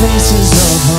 faces of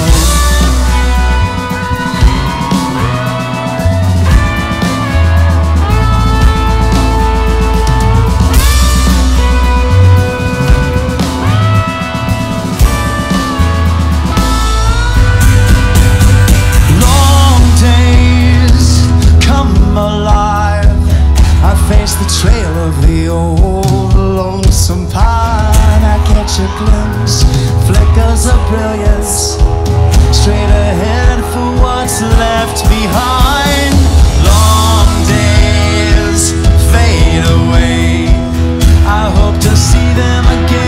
to see them again.